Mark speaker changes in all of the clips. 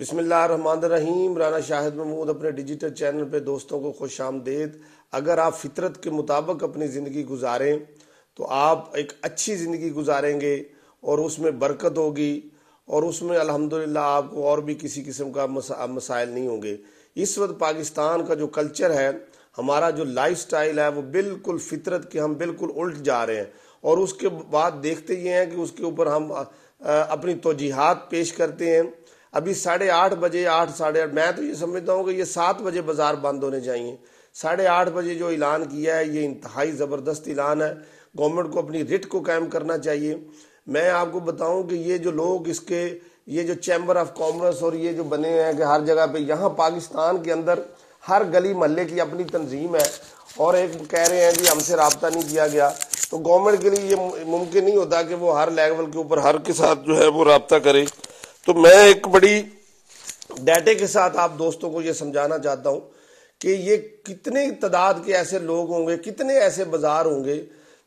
Speaker 1: बिस्मिल्लाहिर्रहमानिर्रहीम। राना शाहिद महमूद अपने digital channel पे दोस्तों को खुश आमदेद। अगर आप फितरत के मुताबिक अपनी ज़िंदगी गुजारें तो आप एक अच्छी ज़िंदगी गुजारेंगे और उसमें बरकत होगी और उसमें अल्हम्दुलिल्लाह आपको और भी किसी किस्म का मसाइल नहीं होंगे। इस वक्त पाकिस्तान का जो कल्चर है, हमारा जो लाइफ है, वो बिल्कुल फितरत के हम बिल्कुल उल्ट जा रहे हैं। और उसके बाद देखते ये हैं कि उसके ऊपर हम अपनी तोजीहत पेश करते हैं। अभी साढ़े आठ बजे, आठ, साढ़े आठ, मैं तो ये समझता हूँ कि ये सात बजे बाज़ार बंद होने चाहिए। साढ़े आठ बजे जो ऐलान किया है, ये इंतहाई ज़बरदस्त ऐलान है। गवर्नमेंट को अपनी रिट को कायम करना चाहिए। मैं आपको बताऊँ कि ये जो लोग इसके, ये जो चैम्बर ऑफ़ कॉमर्स और ये जो बने हैं कि हर जगह पे, यहाँ पाकिस्तान के अंदर हर गली मोहल्ले की अपनी तंजीम है। और एक कह रहे हैं कि हमसे रबता नहीं किया गया। तो गवर्नमेंट के लिए ये मुमकिन नहीं होता कि वो हर लेवल के ऊपर, हर के साथ जो है वो रबता करे। तो मैं एक बड़ी डाटे के साथ आप दोस्तों को ये समझाना चाहता हूँ कि ये कितने तादाद के ऐसे लोग होंगे, कितने ऐसे बाज़ार होंगे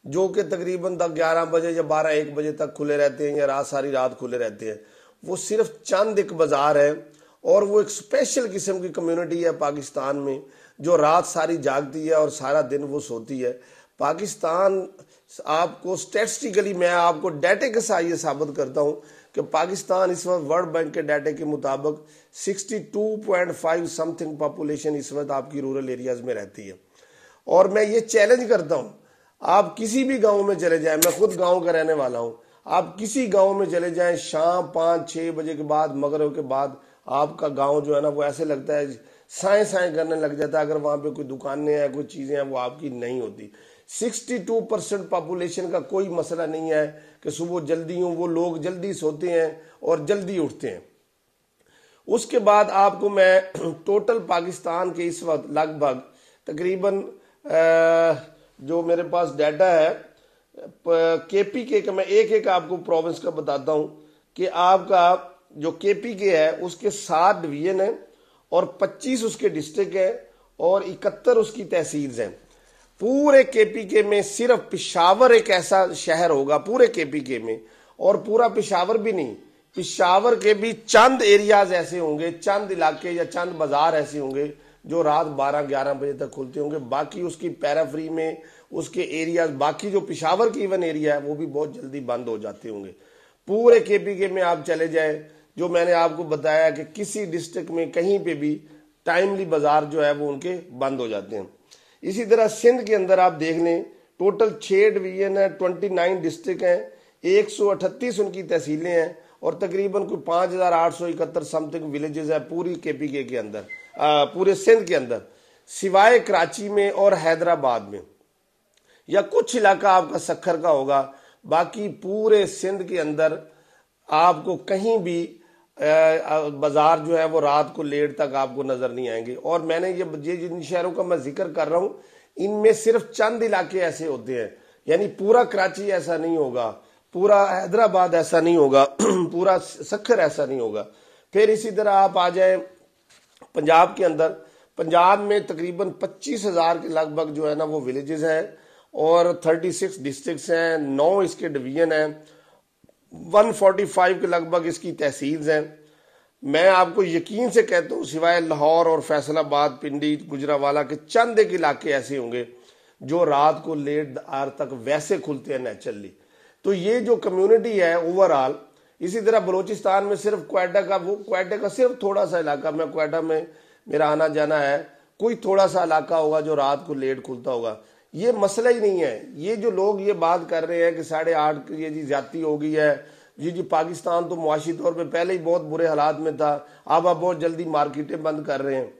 Speaker 1: जो कि तकरीबन तक ग्यारह बजे या बारह एक बजे तक खुले रहते हैं या रात सारी रात खुले रहते हैं। वो सिर्फ़ चंद एक बाज़ार है और वो एक स्पेशल किस्म की कम्युनिटी है पाकिस्तान में, जो रात सारी जागती है और सारा दिन वो सोती है। पाकिस्तान आपको स्टेटिस्टिकली मैं आपको डाटे के साथ ये साबित करता हूँ कि पाकिस्तान इस वक्त वर्ल्ड बैंक के डाटे के मुताबिक 62.5 समथिंग पॉपुलेशन इस वक्त आपकी रूरल एरियाज़ में रहती है। और मैं ये चैलेंज करता हूँ, आप किसी भी गाँव में चले जाएँ, मैं खुद गाँव का रहने वाला हूँ, आप किसी गाँव में चले जाएँ, शाम पाँच छः बजे के बाद, मगरब के बाद, आपका गाँव जो है ना, वो ऐसे लगता है साए साए करने लग जाता है, अगर वहाँ पे कोई दुकानें हैं, कोई चीज़ें हैं, वो आपकी नहीं होती। 62 परसेंट पॉपुलेशन का कोई मसला नहीं है कि सुबह जल्दी हो, वो लोग जल्दी सोते हैं और जल्दी उठते हैं। उसके बाद आपको मैं टोटल पाकिस्तान के इस वक्त लगभग तकरीबन जो मेरे पास डाटा है केपी के, का मैं एक एक आपको प्रोविंस का बताता हूँ कि आपका जो केपी के है, उसके सात डिवीज़न है और 25 उसके डिस्ट्रिक्ट है और इकहत्तर उसकी तहसील हैं। पूरे केपीके में सिर्फ़ पिशावर एक ऐसा शहर होगा, पूरे केपीके में। और पूरा पिशावर भी नहीं, पिशावर के भी चंद एरियाज़ ऐसे होंगे, चंद इलाके या चंद बाज़ार ऐसे होंगे, जो रात 12-11 बजे तक खुलते होंगे। बाकी उसकी पैराफ्री में, उसके एरियाज़ बाकी जो पिशावर की इवन एरिया है, वो भी बहुत जल्दी बंद हो जाते होंगे। पूरे केपीके में आप चले जाए, जो मैंने आपको बताया कि किसी डिस्ट्रिक्ट में कहीं पे भी टाइमली बाज़ार जो है, वो उनके बंद हो जाते हैं। इसी तरह सिंध के अंदर आप देख लें टोटल छह डिवीज़न है ट्वेंटी नाइन डिस्ट्रिक्ट हैं एक सौ अठतीस उनकी तहसीलें हैं और तकरीबन कोई पाँच हज़ार आठ सौ इकहत्तर समथिंग विलेजेस है पूरी केपीके के अंदर आ, पूरे सिंध के अंदर सिवाय कराची में और हैदराबाद में। या कुछ इलाका आपका सखर का होगा बाकी पूरे सिंध के अंदर आपको कहीं भी बाज़ार जो है वो रात को लेट तक आपको नज़र नहीं आएँगे। और मैंने ये ये जिन शहरों का मैं ज़िक्र कर रहा हूँ, इनमें सिर्फ़ चंद इलाके ऐसे होते हैं। यानी पूरा कराची ऐसा नहीं होगा, पूरा हैदराबाद ऐसा नहीं होगा, पूरा सखर ऐसा नहीं होगा। फिर इसी तरह आप आ जाए पंजाब के अंदर। पंजाब में तकरीबन पच्चीस हज़ार के लगभग जो है ना वो विलेजेस हैं और थर्टी सिक्स डिस्ट्रिक्ट हैं, नौ इसके डिवीज़न हैं। 145 के लगभग इसकी तहसील हैं। मैं आपको यकीन से कहता हूँ, सिवाय लाहौर और फैसलाबाद, पिंडी, गुजरावाला के चंद एक इलाके ऐसे होंगे जो रात को लेट आर तक वैसे खुलते हैं नेचुरली तो ये जो कम्युनिटी है ओवरऑल इसी तरह बलोचिस्तान में सिर्फ़ क्वेटा का, वो क्वेटा का सिर्फ़ थोड़ा सा इलाका, मैं क्वेटा में मेरा आना जाना है, कोई थोड़ा सा इलाका होगा जो रात को लेट खुलता होगा। ये मसला ही नहीं है। ये जो लोग ये बात कर रहे हैं कि साढ़े आठ ये जी जाती हो गई है। जी जी, पाकिस्तान तो मुआशी तौर पे पहले ही बहुत बुरे हालात में था। अब आप बहुत जल्दी मार्केटें बंद कर रहे हैं।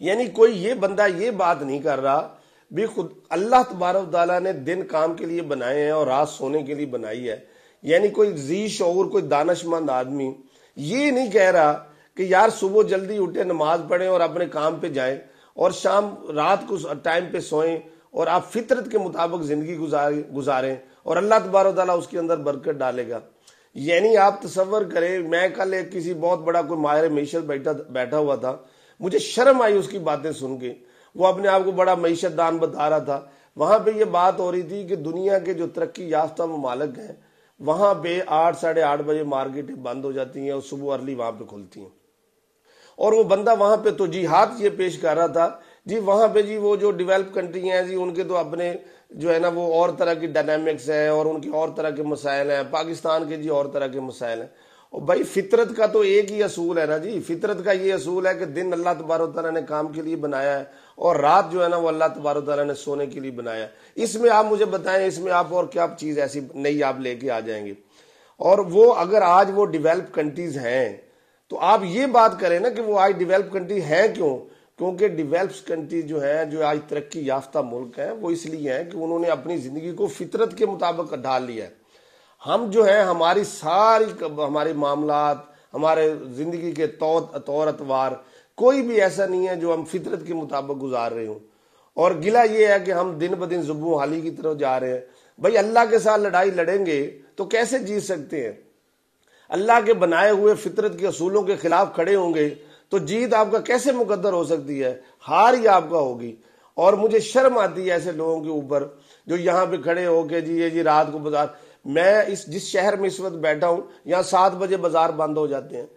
Speaker 1: यानी कोई ये बंदा ये बात नहीं कर रहा, भी खुद अल्लाह तबारक ने दिन काम के लिए बनाए हैं और रात सोने के लिए बनाई है। यानी कोई जी शौर कोई दानशमंद आदमी ये नहीं कह रहा कि यार सुबह जल्दी उठे, नमाज़ पढ़े और अपने काम पे जाए और शाम रात को टाइम पे सोएँ। और आप फितरत के मुताबिक ज़िंदगी गुजारें और अल्लाह तबारा उसके अंदर बरकत डालेगा। यानी आप तस्वर करें, मैं कल एक किसी बहुत बड़ा कोई माहिर मीशत बैठा बैठा हुआ था, मुझे शर्म आई उसकी बातें सुन के। वो अपने आप को बड़ा मीशत दान बता रहा था। वहाँ पे ये बात हो रही थी कि दुनिया के जो तरक्की याफ्ता ममालक हैं, वहाँ पे आठ, साढ़े आठ बजे मार्केटें बंद हो जाती हैं और सुबह अर्ली वहाँ पे खुलती हैं। और वो बंदा वहाँ पे तो जी हाथ ये पेश कर रहा था जी, वहाँ पे जी वो जो डेवलप कंट्री हैं जी, उनके तो अपने जो है ना, वो और तरह की डायनामिक्स है और उनके और तरह के मसाइल हैं। पाकिस्तान के जी और तरह के मसाइल हैं। और भाई, फितरत का तो एक ही असूल है ना जी। फितरत का ये असूल है कि दिन अल्लाह तबार ने काम के लिए बनाया है और रात जो है ना, वो अल्लाह तबार ने सोने के लिए बनाया इसमें आप मुझे बताएँ, इसमें आप और क्या चीज़ ऐसी नई आप लेके आ जाएँगे? और वो अगर आज वो डिवेल्प कंट्रीज़ हैं तो आप ये बात करें ना कि वो आज डिवेल्प कंट्री है क्यों? क्योंकि डिवेल्प कंट्री जो है, जो आज तरक्की याफ्ता मुल्क हैं, वो इसलिए हैं कि उन्होंने अपनी ज़िंदगी को फितरत के मुताबिक ढाल लिया है। हम जो है, हमारी सारी हमारे मामला हमारे ज़िंदगी के तौर तौर अतवार, कोई भी ऐसा नहीं है जो हम फितरत के मुताबिक गुजार रहे हो। और गिला ये है कि हम दिन ब दिन जुबू हाली की तरफ़ जा रहे हैं। भाई, अल्लाह के साथ लड़ाई लड़ेंगे तो कैसे जीत सकते हैं? अल्लाह के बनाए हुए फितरत के असूलों के खिलाफ खड़े होंगे तो जीत आपका कैसे मुकद्दर हो सकती है? हार ही आपका होगी। और मुझे शर्म आती है ऐसे लोगों के ऊपर, जो यहाँ पे खड़े होके, जी, ये जी, रात को बाज़ार, मैं इस, जिस शहर में इस वक्त बैठा हूँ, यहाँ सात बजे बाज़ार बंद हो जाते हैं।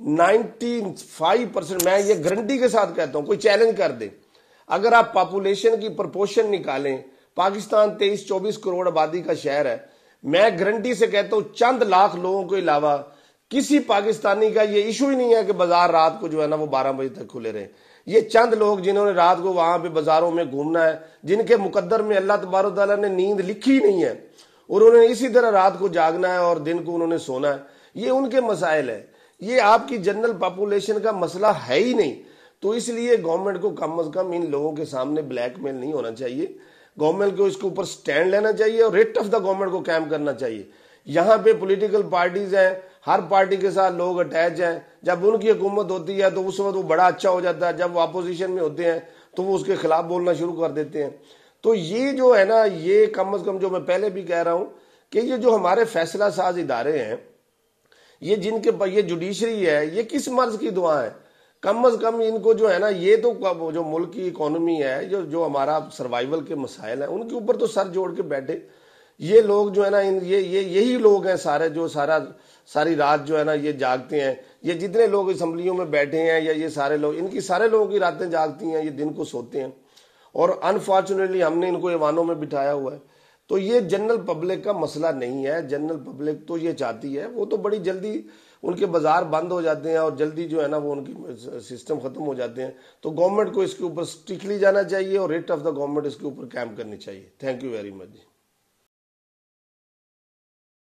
Speaker 1: नाइन्टी फाइव परसेंट, मैं ये गारंटी के साथ कहता हूँ, कोई चैलेंज कर दे। अगर आप पॉपुलेशन की प्रपोर्शन निकालें, पाकिस्तान तेईस चौबीस करोड़ आबादी का शहर है, मैं गारंटी से कहता हूँ, चंद लाख लोगों के अलावा किसी पाकिस्तानी का ये इशू ही नहीं है कि बाज़ार रात को जो है ना वो बारह बजे तक खुले रहे। ये चंद लोग जिन्होंने रात को वहाँ पे बाजारों में घूमना है, जिनके मुकद्दर में अल्लाह तबारक ने नींद लिखी नहीं है और उन्होंने इसी तरह रात को जागना है और दिन को उन्होंने सोना है। ये उनके मसाइल है। ये आपकी जनरल पॉपुलेशन का मसला है ही नहीं। तो इसलिए गवर्नमेंट को कम अज कम इन लोगों के सामने ब्लैकमेल नहीं होना चाहिए। गवर्नमेंट को इसके ऊपर स्टैंड लेना चाहिए और रेट ऑफ़ द गवर्नमेंट को कैम करना चाहिए। यहाँ पे पॉलिटिकल पार्टीज़ हैं हर पार्टी के साथ लोग अटैच हैं। जब उनकी हुकूमत होती है तो उस वक्त वो बड़ा अच्छा हो जाता है। जब वो अपोजिशन में होते हैं तो वो उसके खिलाफ बोलना शुरू कर देते हैं। तो ये जो है ना, ये कम अज कम जो मैं पहले भी कह रहा हूँ कि ये जो हमारे फैसला साज इदारे हैं, ये जिनके ये जुडिशरी है, ये किस मर्ज की दुआ है? कम अज कम इनको जो है ना, ये तो जो मुल्क की इकोनॉमी है, जो जो हमारा सर्वाइवल के मसाइल है, उनके ऊपर तो सर जोड़ के बैठे। ये लोग जो है ना, इन ये ये यही लोग हैं सारे जो सारा, सारी रात जो है ना ये जागते हैं। ये जितने लोग असम्बलियों में बैठे हैं या ये सारे लोग, इनकी सारे लोगों की रातें जागती हैं, ये दिन को सोते हैं। और अनफॉर्चुनेटली हमने इनको ईवानों में बिठाया हुआ है। तो ये जनरल पब्लिक का मसला नहीं है। जनरल पब्लिक तो ये चाहती है, वो तो बड़ी जल्दी उनके बाज़ार बंद हो जाते हैं और जल्दी जो है ना वो उनकी सिस्टम खत्म हो जाते हैं। तो गवर्नमेंट को इसके ऊपर स्ट्रिक्टली जाना चाहिए और रेट ऑफ़ द गवर्नमेंट इसके ऊपर कैम्प करनी चाहिए। Thank you very much